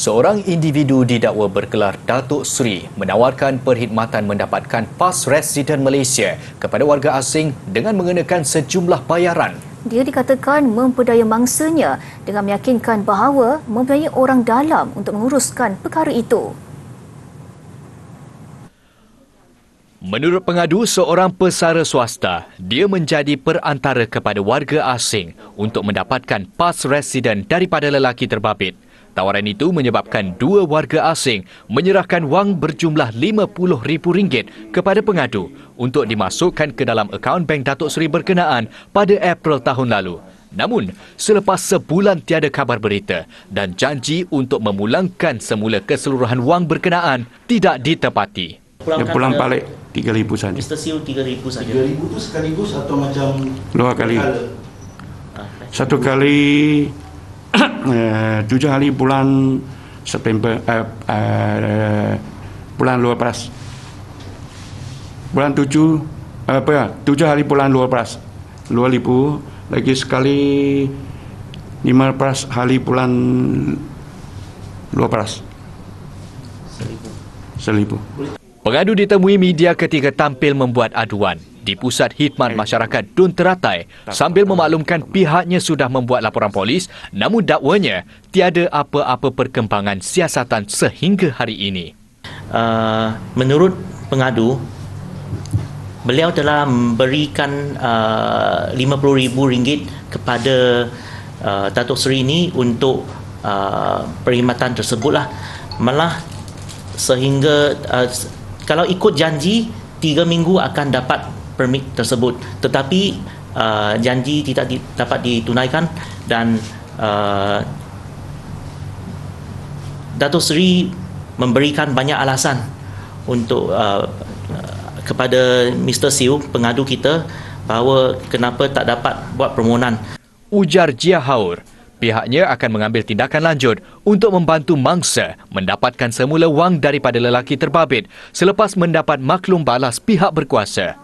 Seorang individu didakwa bergelar Datuk Seri menawarkan perkhidmatan mendapatkan pas residen Malaysia kepada warga asing dengan mengenakan sejumlah bayaran. Dia dikatakan memperdaya mangsanya dengan meyakinkan bahawa mempunyai orang dalam untuk menguruskan perkara itu. Menurut pengadu seorang pesara swasta, dia menjadi perantara kepada warga asing untuk mendapatkan pas residen daripada lelaki terbabit. Tawaran itu menyebabkan dua warga asing menyerahkan wang berjumlah RM50,000 kepada pengadu untuk dimasukkan ke dalam akaun Bank Datuk Seri berkenaan pada April tahun lalu. Namun, selepas sebulan tiada kabar berita dan janji untuk memulangkan semula keseluruhan wang berkenaan tidak ditepati. Dia pulang balik 3,000 saja. Mr. Seal 3,000 saja. 3,000 tu sekaligus atau macam Dua kali. Satu kali tujuh hari bulan September eh, eh, bulan luar beras. Bulan tujuh eh, apa ya? Tujuh hari bulan luar beras. Dua ribu lagi sekali lima belas hari bulan luar beras. Seribu. Pengadu ditemui media ketika tampil membuat aduan di Pusat Khidmat Masyarakat Dun Teratai sambil memaklumkan pihaknya sudah membuat laporan polis namun dakwanya tiada apa-apa perkembangan siasatan sehingga hari ini. Uh, menurut pengadu, beliau telah memberikan uh, RM50,000 kepada uh, Datuk Seri ini untuk uh, perkhidmatan tersebutlah. Malah sehingga uh, kalau ikut janji tiga minggu akan dapat permit tersebut tetapi uh, janji tidak di, dapat ditunaikan dan uh, Datuk Seri memberikan banyak alasan untuk uh, kepada Mr. Siu pengadu kita bahawa kenapa tak dapat buat permohonan ujar Jia Haur Pihaknya akan mengambil tindakan lanjut untuk membantu mangsa mendapatkan semula wang daripada lelaki terbabit selepas mendapat maklum balas pihak berkuasa.